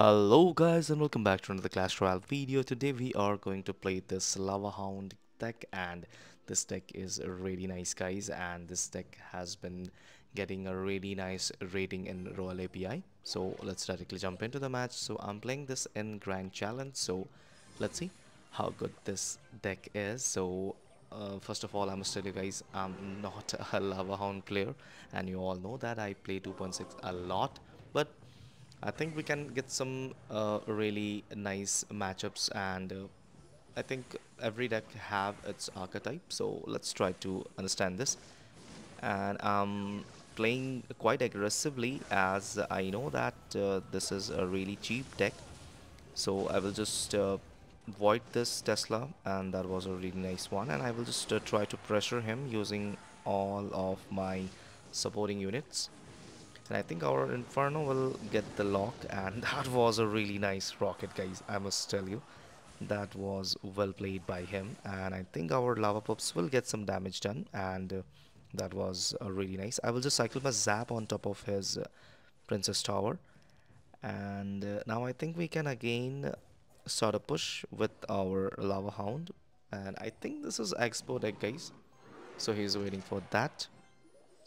Hello guys and welcome back to another Clash Royale video. Today we are going to play this Lava Hound deck and this deck is really nice guys and this deck has been getting a really nice rating in RoyaleAPI. So let's directly jump into the match. So I'm playing this in Grand Challenge so let's see how good this deck is. So uh, first of all I must tell you guys I'm not a Lava Hound player and you all know that I play 2.6 a lot but I think we can get some uh, really nice matchups and uh, I think every deck have its archetype so let's try to understand this. And I'm playing quite aggressively as I know that uh, this is a really cheap deck. So I will just uh, void this Tesla and that was a really nice one. And I will just uh, try to pressure him using all of my supporting units and I think our Inferno will get the lock. And that was a really nice rocket guys I must tell you. That was well played by him. And I think our lava pups will get some damage done. And uh, that was uh, really nice. I will just cycle my zap on top of his uh, princess tower. And uh, now I think we can again start a push with our lava hound. And I think this is X-Bow deck guys. So he's waiting for that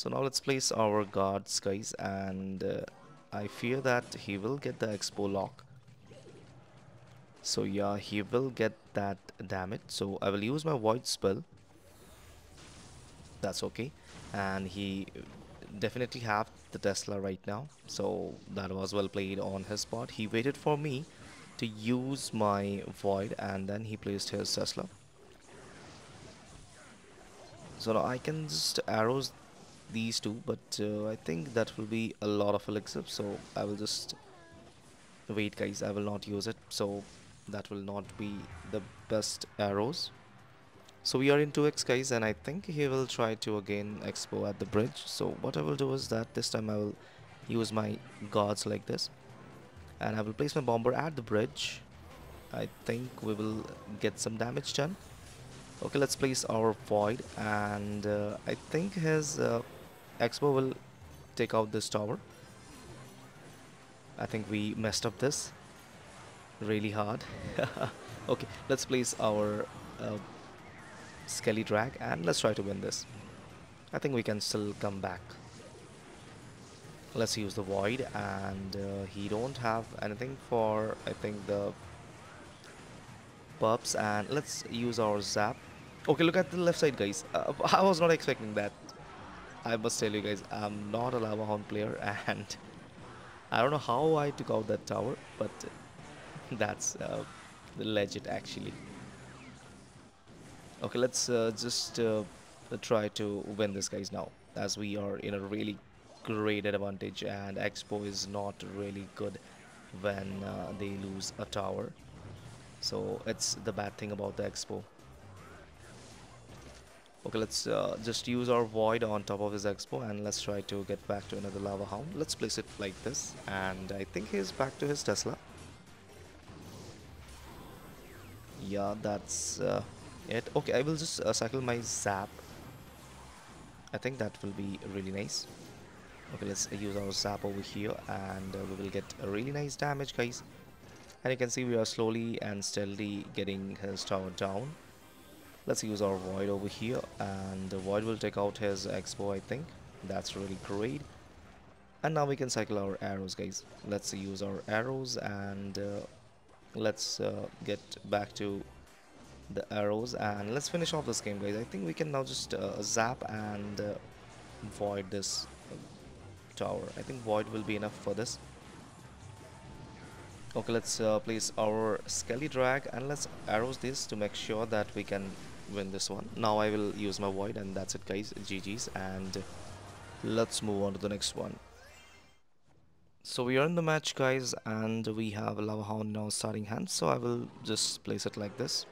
so now let's place our guards guys and uh, I fear that he will get the X-Bow lock. So yeah he will get that damage. So I will use my void spell. That's okay. And he definitely have the Tesla right now. So that was well played on his part. He waited for me to use my void and then he placed his Tesla. So now I can just arrows these two but uh, I think that will be a lot of elixir so I will just wait guys. I will not use it so that will not be the best arrows. So we are in 2x guys and I think he will try to again X-Bow at the bridge. So what I will do is that this time I will use my guards like this and I will place my bomber at the bridge. I think we will get some damage done. Okay let's place our void and uh, I think his uh, X-Bow will take out this tower. I think we messed up this really hard. okay, let's place our uh, Skelly Drag and let's try to win this. I think we can still come back. Let's use the Void and uh, he don't have anything for I think the pups and let's use our Zap. Okay, look at the left side guys. Uh, I was not expecting that. I must tell you guys, I'm not a Lava Hound player and I don't know how I took out that tower, but that's uh, legit actually. Okay, let's uh, just uh, try to win this guys now as we are in a really great advantage and X-Bow is not really good when uh, they lose a tower. So it's the bad thing about the X-Bow. Okay, let's uh, just use our void on top of his X-Bow and let's try to get back to another lava hound. Let's place it like this and I think he's back to his Tesla. Yeah, that's uh, it. Okay, I will just uh, cycle my zap. I think that will be really nice. Okay, let's use our zap over here and uh, we will get a really nice damage guys. And you can see we are slowly and steadily getting his tower down let's use our void over here and the void will take out his X-Bow I think. That's really great. And now we can cycle our arrows guys. Let's use our arrows and uh, let's uh, get back to the arrows and let's finish off this game guys. I think we can now just uh, zap and uh, void this tower. I think void will be enough for this. Okay let's uh, place our skelly drag and let's arrows this to make sure that we can win this one. Now I will use my void and that's it guys. GG's and let's move on to the next one. So we are in the match guys and we have a lava hound now starting hand so I will just place it like this.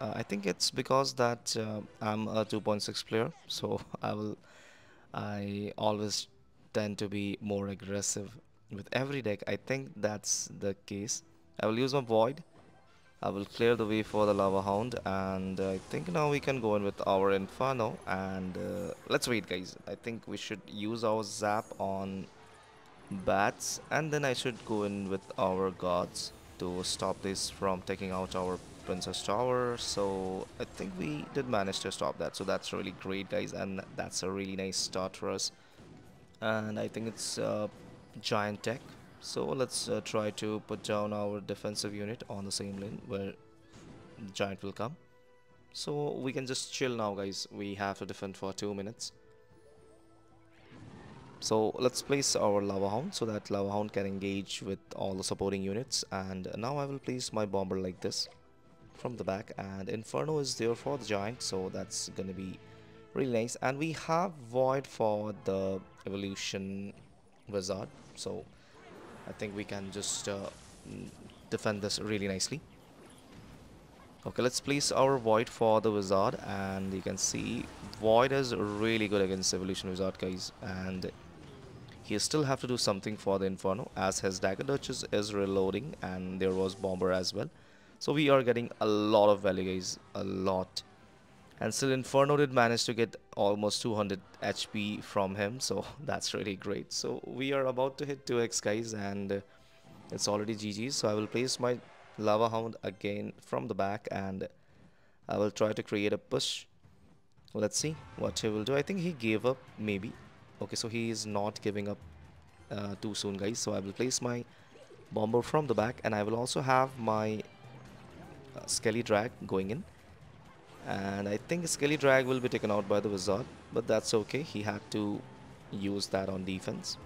Uh, I think it's because that uh, I'm a 2.6 player so I will I always tend to be more aggressive with every deck. I think that's the case. I will use my void I will clear the way for the lava hound and I think now we can go in with our inferno and uh, let's wait guys. I think we should use our zap on bats and then I should go in with our guards to stop this from taking out our princess tower. So I think we did manage to stop that so that's really great guys and that's a really nice start for us. And I think it's uh, giant tech so let's uh, try to put down our defensive unit on the same lane where giant will come. So we can just chill now guys. We have to defend for two minutes. So let's place our lava hound so that lava hound can engage with all the supporting units. And now I will place my bomber like this from the back. And inferno is there for the giant so that's gonna be really nice. And we have void for the evolution wizard. So I think we can just uh, defend this really nicely okay let's place our void for the wizard and you can see void is really good against evolution wizard guys and he still have to do something for the Inferno as his Dagger Duchess is reloading and there was Bomber as well. So we are getting a lot of value guys, a lot. And still Inferno did manage to get almost 200 HP from him so that's really great. So we are about to hit 2x guys and it's already GG so I will place my Lava Hound again from the back and I will try to create a push. Let's see what he will do. I think he gave up maybe okay so he is not giving up uh, too soon guys so I will place my bomber from the back and I will also have my uh, Skelly Drag going in and I think Skelly Drag will be taken out by the Wizard but that's okay. He had to use that on defense.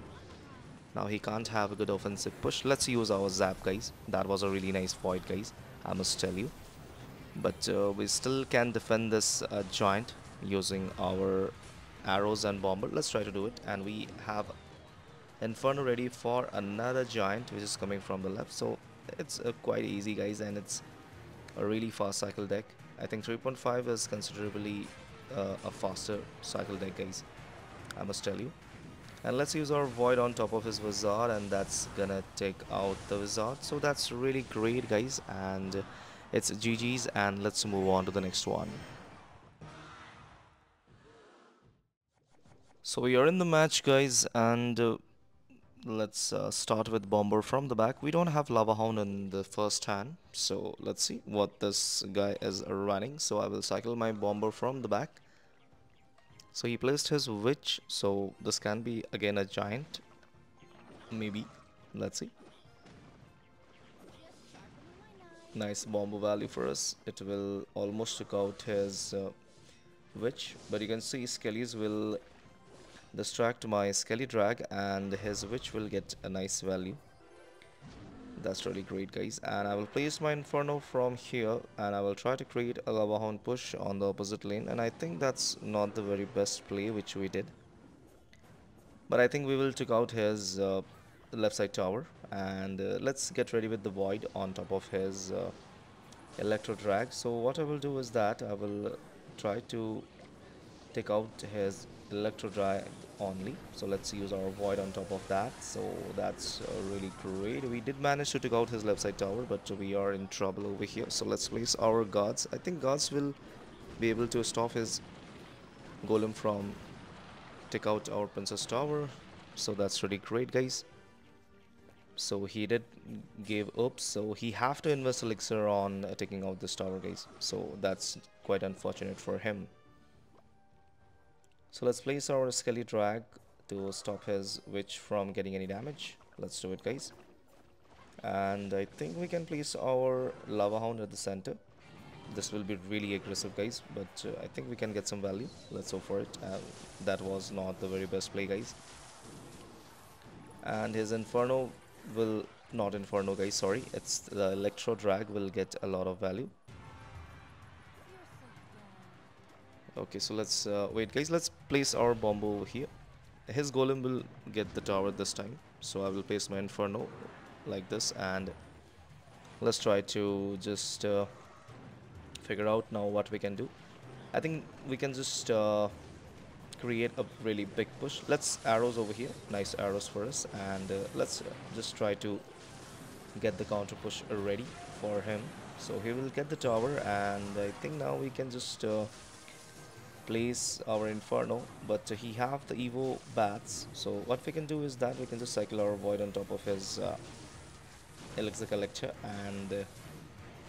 Now he can't have a good offensive push. Let's use our Zap guys. That was a really nice void guys I must tell you. But uh, we still can defend this uh, giant using our arrows and bomber. Let's try to do it. And we have inferno ready for another giant which is coming from the left. So it's uh, quite easy guys and it's a really fast cycle deck i think 3.5 is considerably uh, a faster cycle deck guys i must tell you. And let's use our void on top of his wizard and that's gonna take out the wizard. So that's really great guys and it's GG's and let's move on to the next one. So we are in the match guys and uh, let's uh, start with Bomber from the back. We don't have Lava Hound in the first hand so let's see what this guy is running. So I will cycle my Bomber from the back. So he placed his Witch so this can be again a Giant maybe let's see. Nice Bomber value for us. It will almost took out his uh, Witch but you can see Skellies will distract my Skelly Drag and his witch will get a nice value. That's really great guys and I will place my Inferno from here and I will try to create a Lava Hound push on the opposite lane and I think that's not the very best play which we did. But I think we will take out his uh, left side tower and uh, let's get ready with the Void on top of his uh, Electro Drag. So what I will do is that I will try to take out his electro drag only. So let's use our void on top of that. So that's uh, really great. We did manage to take out his left side tower but we are in trouble over here. So let's place our guards. I think guards will be able to stop his golem from take out our princess tower. So that's really great guys. So he did give up. So he have to invest elixir on uh, taking out this tower guys. So that's quite unfortunate for him so let's place our Skelly Drag to stop his Witch from getting any damage. Let's do it guys. And I think we can place our Lava Hound at the center. This will be really aggressive guys, but uh, I think we can get some value. Let's go for it. Uh, that was not the very best play guys. And his Inferno will, not Inferno guys, sorry. It's the Electro Drag will get a lot of value. Okay so let's uh, wait guys let's place our bomb over here. His golem will get the tower this time so I will place my inferno like this and let's try to just uh, figure out now what we can do. I think we can just uh, create a really big push. Let's arrows over here nice arrows for us and uh, let's just try to get the counter push ready for him. So he will get the tower and I think now we can just uh, place our Inferno, but he have the Evo bats. So what we can do is that we can just cycle our Void on top of his uh, Elixir Collector and uh,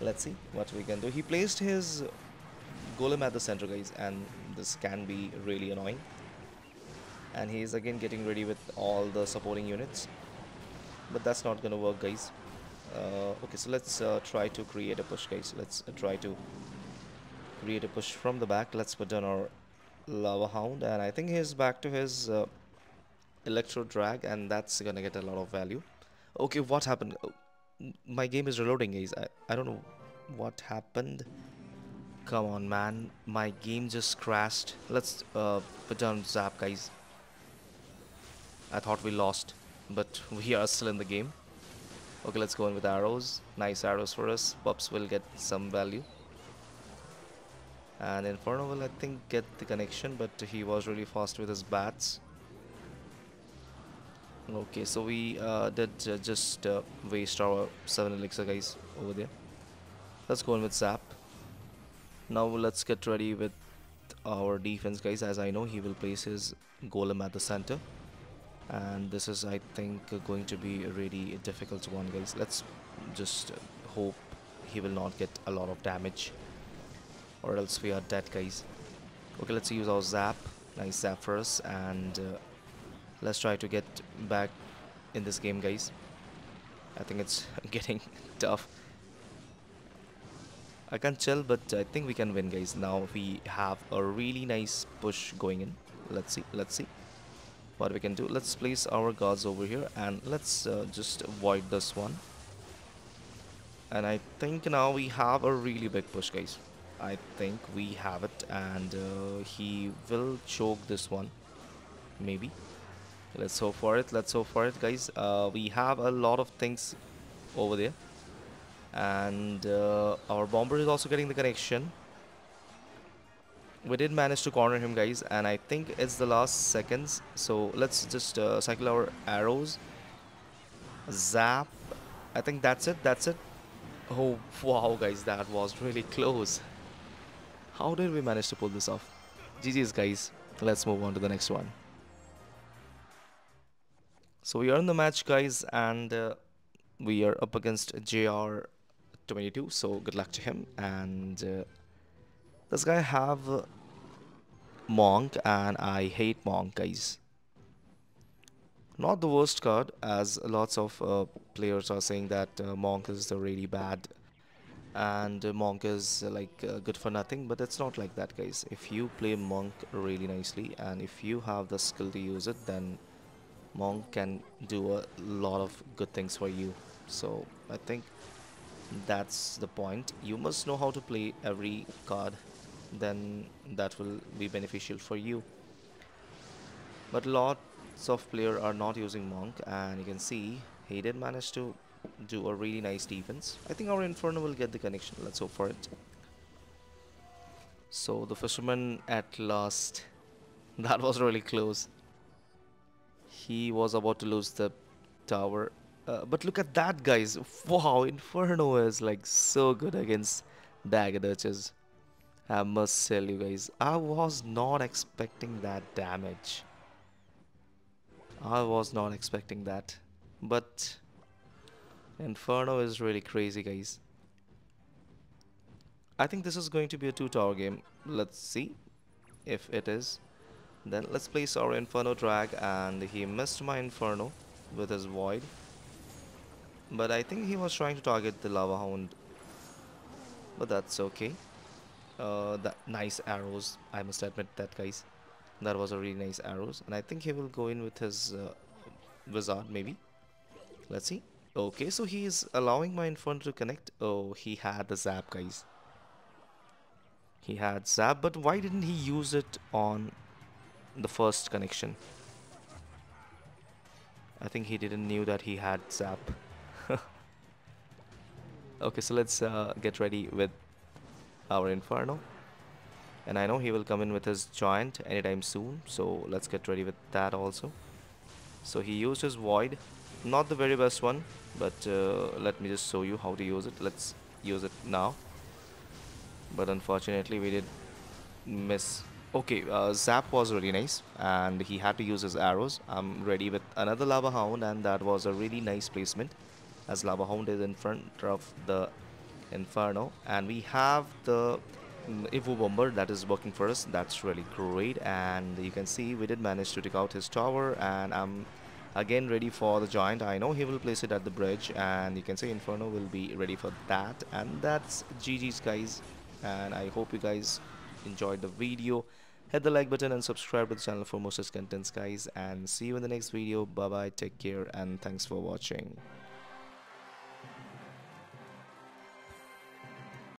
let's see what we can do. He placed his Golem at the center guys and this can be really annoying. And he is again getting ready with all the supporting units. But that's not gonna work guys. Uh, okay, so let's uh, try to create a push guys. Let's uh, try to create a push from the back. Let's put down our Lava Hound and I think he's back to his uh, Electro Drag and that's gonna get a lot of value. Okay, what happened? Oh, my game is reloading guys. I, I don't know what happened. Come on man, my game just crashed. Let's uh, put down Zap guys. I thought we lost, but we are still in the game. Okay, let's go in with arrows. Nice arrows for us. Pups will get some value and Inferno will I think get the connection but he was really fast with his bats. Okay so we uh, did uh, just uh, waste our 7 elixir guys over there. Let's go in with Zap. Now let's get ready with our defense guys. As I know he will place his golem at the center. And this is I think going to be a really difficult one guys. Let's just hope he will not get a lot of damage or else we are dead guys. Okay let's use our zap. Nice zap us and uh, let's try to get back in this game guys. I think it's getting tough. I can't tell but I think we can win guys. Now we have a really nice push going in. Let's see let's see what we can do. Let's place our guards over here and let's uh, just avoid this one. And I think now we have a really big push guys I think we have it and uh, he will choke this one. Maybe. Let's hope for it. Let's hope for it guys. Uh, we have a lot of things over there. And uh, our bomber is also getting the connection. We did manage to corner him guys and I think it's the last seconds. So let's just uh, cycle our arrows. Zap. I think that's it. That's it. Oh wow guys that was really close how did we manage to pull this off? GG's guys. Let's move on to the next one. So we are in the match guys and uh, we are up against JR22 so good luck to him and uh, this guy have Monk and I hate Monk guys. Not the worst card as lots of uh, players are saying that uh, Monk is the really bad and monk is uh, like uh, good for nothing but it's not like that guys. If you play monk really nicely and if you have the skill to use it then monk can do a lot of good things for you. So i think that's the point. You must know how to play every card then that will be beneficial for you. But lots of players are not using monk and you can see he did manage to do a really nice defense. I think our Inferno will get the connection. Let's hope for it. So the Fisherman at last. That was really close. He was about to lose the tower. Uh, but look at that, guys. Wow, Inferno is like so good against Dagger Duchess. I must tell you guys, I was not expecting that damage. I was not expecting that. But Inferno is really crazy, guys. I think this is going to be a two-tower game. Let's see if it is. Then let's place our Inferno drag and he missed my Inferno with his Void. But I think he was trying to target the Lava Hound. But that's okay. Uh, that nice arrows. I must admit that, guys. That was a really nice arrows. And I think he will go in with his uh, Wizard, maybe. Let's see. Okay, so he is allowing my Inferno to connect. Oh, he had the zap, guys. He had zap, but why didn't he use it on the first connection? I think he didn't knew that he had zap. okay, so let's uh, get ready with our Inferno. And I know he will come in with his Giant anytime soon, so let's get ready with that also. So he used his Void not the very best one but uh, let me just show you how to use it let's use it now but unfortunately we did miss Okay, uh, Zap was really nice and he had to use his arrows. I'm ready with another Lava Hound and that was a really nice placement as Lava Hound is in front of the Inferno and we have the Evo Bomber that is working for us. That's really great and you can see we did manage to take out his tower and I'm again ready for the Giant. I know he will place it at the bridge and you can see Inferno will be ready for that. And that's GG's guys. And I hope you guys enjoyed the video. Hit the like button and subscribe to the channel for more such contents guys. And see you in the next video. Bye bye take care and thanks for watching